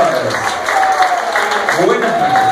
Lil Will ahora y